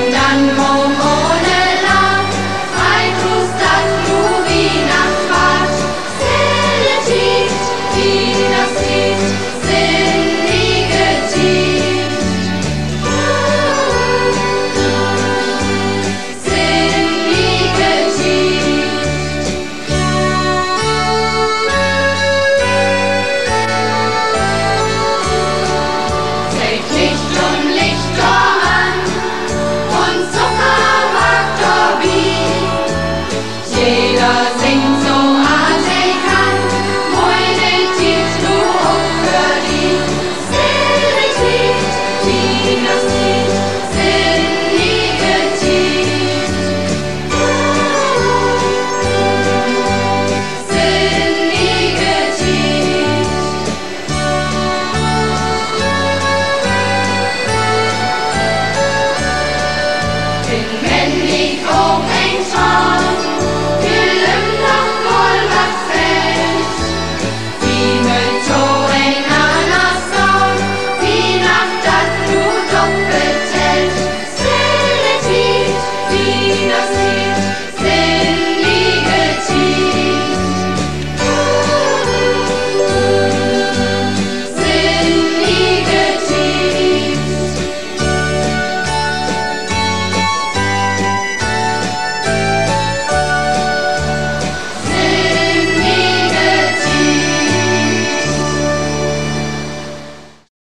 and unfold. jeder singt.